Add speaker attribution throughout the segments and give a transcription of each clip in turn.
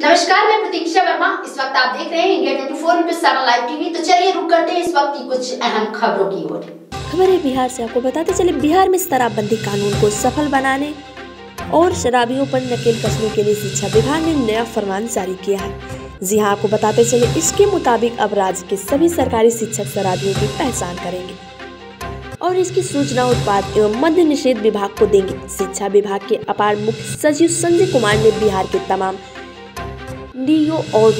Speaker 1: नमस्कार, मैं प्रतीक्षा वर्मा। इस वक्त आप देख रहे हैं India 24 four into seven live TV. तो चलिए रुक करते हैं इस वक्त की कुछ अहम खबरों की ओर।
Speaker 2: खबर है बिहार से आपको बताते चले, बिहार में शराबबंदी कानून को सफल बनाने और शराबियों पर नकेल कसने के लिए शिक्षा विभाग ने नया फरमान जारी किया है। जी हाँ आपको बताते चले, इसके मुताबिक अब राज्य के सभी सरकारी शिक्षक शराबियों की पहचान करेंगे और इसकी सूचना, उत्पाद एवं मध्य निषेध विभाग को देंगे। शिक्षा विभाग के अपार मुख्य सचिव संजय कुमार ने बिहार के तमाम डीओ और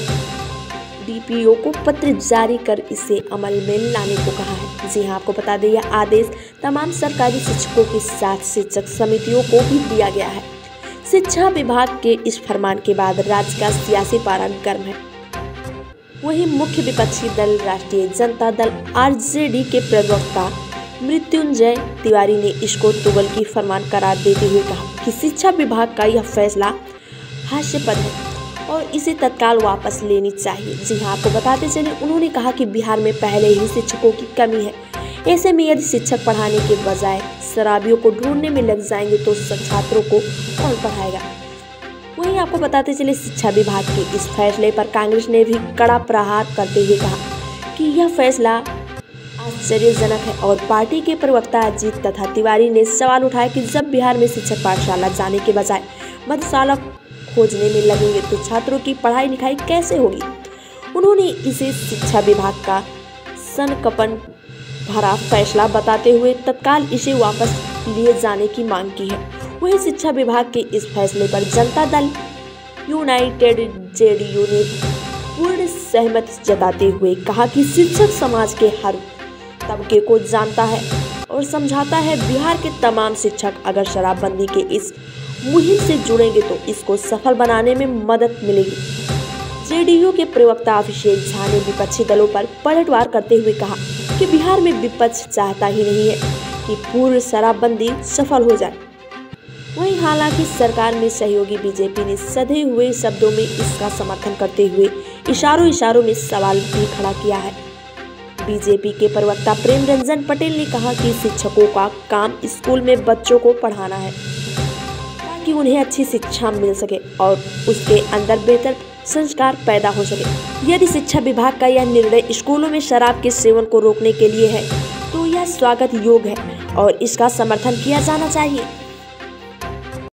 Speaker 2: डीपीओ को पत्र जारी कर इसे अमल में लाने को कहा है। जी हाँ आपको बता दें, यह आदेश तमाम सरकारी शिक्षकों के साथ शिक्षक समितियों को भी दिया गया है। शिक्षा विभाग के इस फरमान के बाद राज्य का सियासी पारा गर्म है। वहीं मुख्य विपक्षी दल, राष्ट्रीय जनता दल, आरजेडी के प्रवक्ता मृत्युंजय तिवारी ने इसको तुगल की फरमान करार देते हुए कहा कि शिक्षा विभाग का यह फैसला हास्यपद है। और इसे तत्काल वापस लेनी चाहिए। जी हाँ आपको बताते चले, उन्होंने कहा कि बिहार में पहले ही शिक्षकों की कमी है। ऐसे में यदि शिक्षक पढ़ाने के बजाय शराबियों को ढूँढने में लग जाएँगे तो छात्रों को कौन पढ़ाएगा? वहीं आपको बताते चले, शिक्षा विभाग के इस फैसले पर कांग्रेस ने भी कड़ा प्रहार करते हुए कहा कि यह फैसला आश्चर्यजनक है और पार्टी के प्रवक्ता अजीत तथा तिवारी ने सवाल उठाया कि जब बिहार में शिक्षक पाठशाला जाने के बजाय मधुशाला खोजने में लगेंगे तो छात्रों की पढ़ाई लिखाई कैसे होगी? उन्होंने इसे शिक्षा विभाग का सनकपन भरा फैसला बताते हुए तत्काल इसे वापस लिए जाने की मांग की है। वही शिक्षा विभाग के इस फैसले पर जनता दल यूनाइटेड जेडीयू ने पूर्ण सहमति जताते हुए कहा कि शिक्षक समाज के हर तबके को जानता है। और समझाता है, बिहार के तमाम शिक्षक अगर शराबबंदी के इस मुहिम से जुड़ेंगे तो इसको सफल बनाने में मदद मिलेगी। जेडीयू के प्रवक्ता अभिषेक झा ने विपक्षी दलों पर पलटवार करते हुए कहा कि बिहार में विपक्ष चाहता ही नहीं है कि पूर्ण शराबबंदी सफल हो जाए। वहीं हालाँकि सरकार में सहयोगी बीजेपी ने सधे हुए शब्दों में इसका समर्थन करते हुए इशारों इशारों में सवाल भी खड़ा किया है। बीजेपी के प्रवक्ता प्रेम रंजन पटेल ने कहा कि शिक्षकों का काम स्कूल में बच्चों को पढ़ाना है, ताकि उन्हें अच्छी शिक्षा मिल सके और उसके अंदर बेहतर संस्कार पैदा हो सके। यदि शिक्षा विभाग का यह निर्णय स्कूलों में शराब के सेवन को रोकने के लिए है तो यह स्वागत योग्य है और इसका समर्थन किया जाना चाहिए।